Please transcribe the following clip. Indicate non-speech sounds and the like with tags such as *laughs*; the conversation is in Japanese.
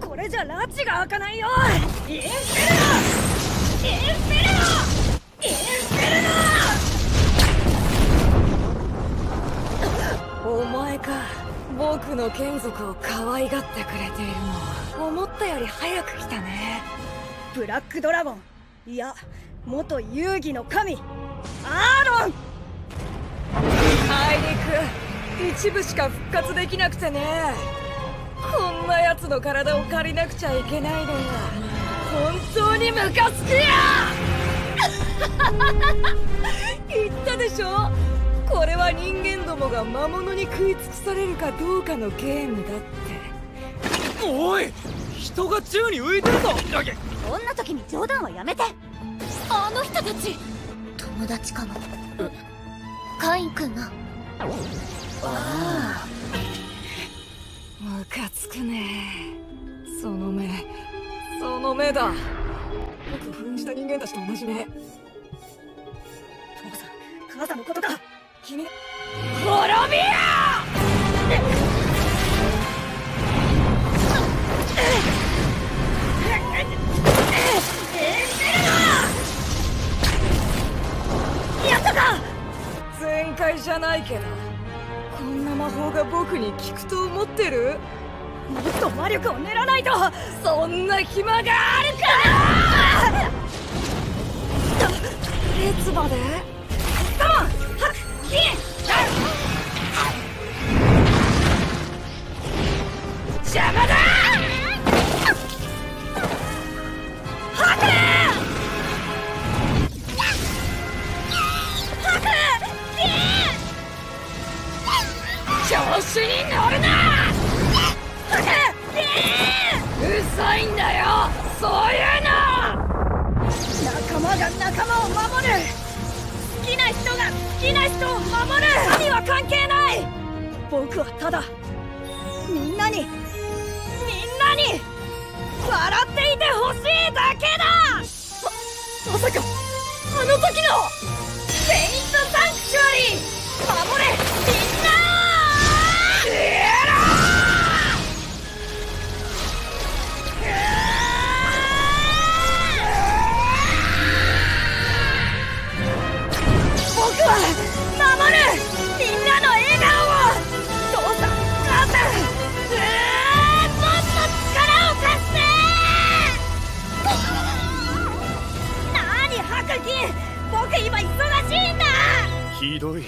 これじゃ拉致が開かないよ。インフェルノインフェルノインフェルノお前か。僕の眷属を可愛がってくれているの。思ったより早く来たね。ブラックドラゴン。いや元遊戯の神。アーロン。あいにく。一部しか復活できなくてね。こんな奴の体を借りなくちゃいけないのは本当にムカつくや言ったでしょこれは人間どもが魔物に食い尽くされるかどうかのゲームだっておい人が宙に浮いてるぞこんな時に冗談はやめてあの人たち友達かもカイン君のああムカつくね。その目。その目だ。僕を封じた人間たちと同じ目。父さん母さんのことか君。滅びや！やったか！全開じゃないけど。こんな魔法が僕に効くと思ってる？もっと魔力を練らないと！そんな暇があるか！らいつまで？カモン！ハクキン！邪魔だン調子に乗るな！うさいんだよ！そういうの！仲間が仲間を守る！好きな人が好きな人を守る！神は関係ない！僕はただみんなにみんなに笑っていてほしいだけだ！ままさかあの時の！は守るみんなの笑顔を父さん母 *laughs* さんもっと力を貸して *laughs* 白僕今忙しいんだひどい